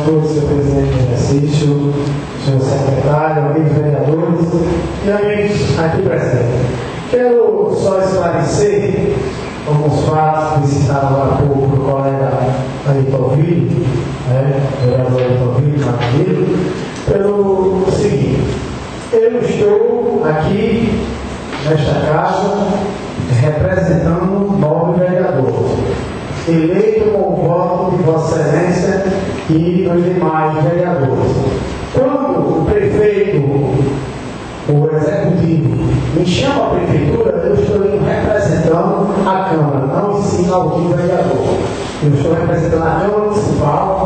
a todos, senhor presidente exercício, senhor secretário, amigos vereadores e amigos aqui presentes. Quero só esclarecer alguns fatos que citaram há pouco o colega Filho, né, vereador Filho, Marquinhos, pelo seguinte, eu estou aqui nesta casa representando nove vereadores, eleito com o voto de Vossa Excelência e dos demais vereadores. Quando o prefeito, o executivo, me chama a prefeitura, eu estou representando a Câmara, não sim algum vereador. Eu estou representando a Câmara Municipal,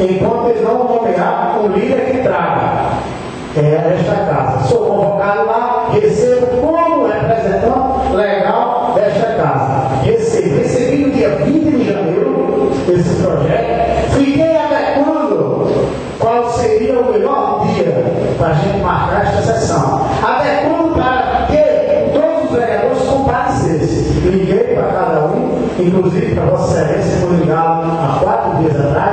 Enquanto eles não nomear um líder que traga é esta casa. Sou convocado lá, recebo como representante legal desta casa. Recebi, recebi no dia 20 de janeiro esse projeto, fiquei adequando qual seria o melhor dia para a gente marcar esta sessão. Adequando para que todos os vereadores comparecessem. Liguei para cada um, inclusive para Vossa Excelência, foi ligado há quatro dias atrás,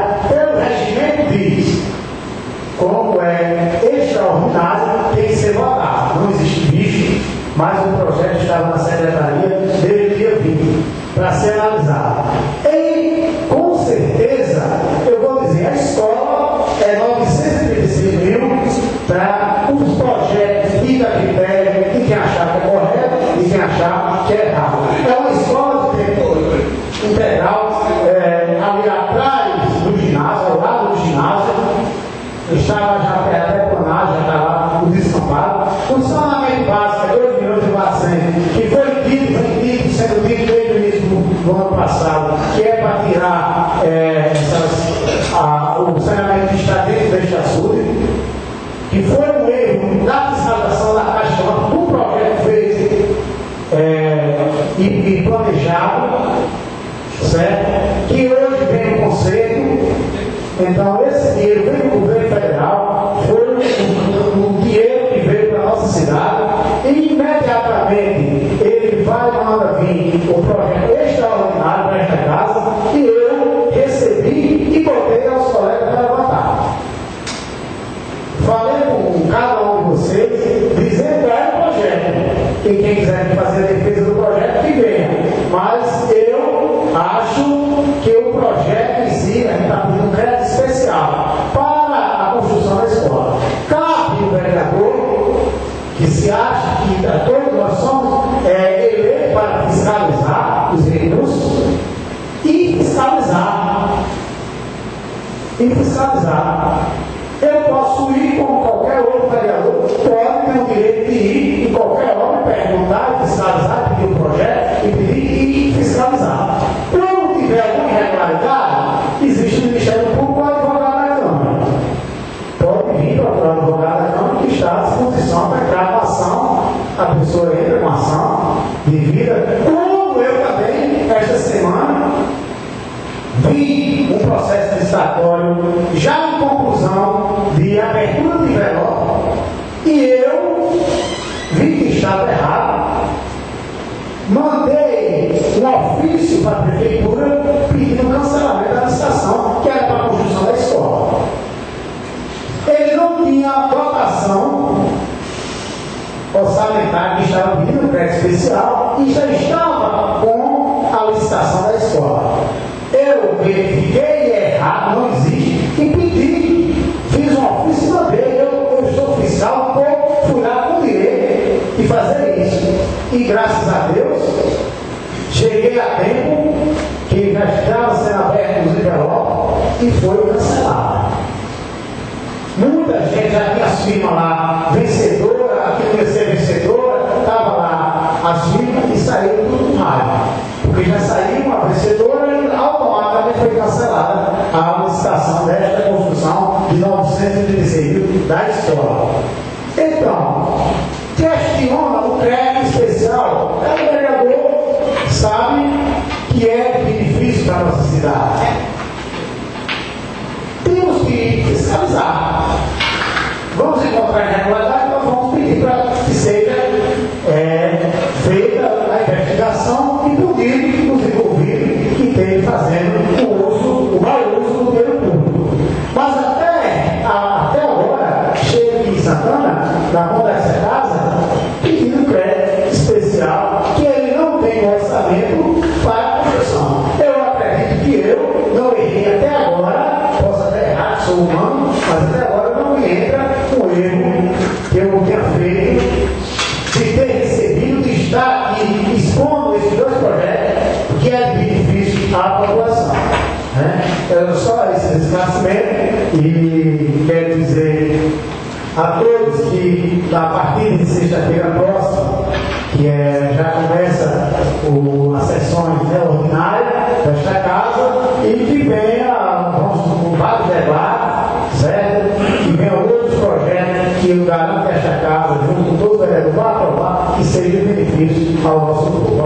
então, esse dinheiro veio do governo federal, foi um, dinheiro que veio para a nossa cidade, e imediatamente ele vai mandar vir o projeto extraordinário para esta casa, e eu recebi e botei aos colegas para votar. Falei com cada um de vocês, dizendo que é o projeto. E quem quiser fazer a defesa do projeto, que venha. Mas eu acho que o projeto crédito especial para a construção da escola. Cabe o vereador que se acha que todos nós somos é, eleitos para fiscalizar os recursos e fiscalizar. E fiscalizar. Eu posso ir como qualquer outro vereador, pode ter o direito de ir em qualquer hora perguntar, fiscalizar, pedir um projeto e pedir e fiscalizar. Pessoa entra com ação de vida. Como eu também, esta semana, vi um processo licitatório já em conclusão de abertura de envelope e eu vi que estava errado. Mandei um ofício para a prefeitura pedindo cancelamento da licitação, especial e já estava com a licitação da escola. Eu verifiquei é errado, não existe, e pedi, fiz uma oficina dele, eu, eu sou oficial pô, fui lá com direito de fazer isso. E graças a Deus, cheguei a tempo que já estava sendo aberto os envelopes e foi cancelado. Muita gente já tinha as lá, vencedora, aqui não vencedor as agir e saíram do rádio. Porque já saiu uma vencedora e automaticamente foi cancelada a licitação desta construção de 936 mil da escola. Então, questiona o crédito especial. É o vereador sabe que é benefício para a nossa cidade. Temos que fiscalizar. Vamos encontrar regularidade nós então vamos pedir para que seja. É, sexta-feira próxima, que é, já começa o, as sessões né, ordinárias desta casa e que venha, vamos vários debates, certo? Que venha outros projetos que eu garanto que esta casa, junto com todos os vereadores, vai aprovar que seja benefício ao nosso povo.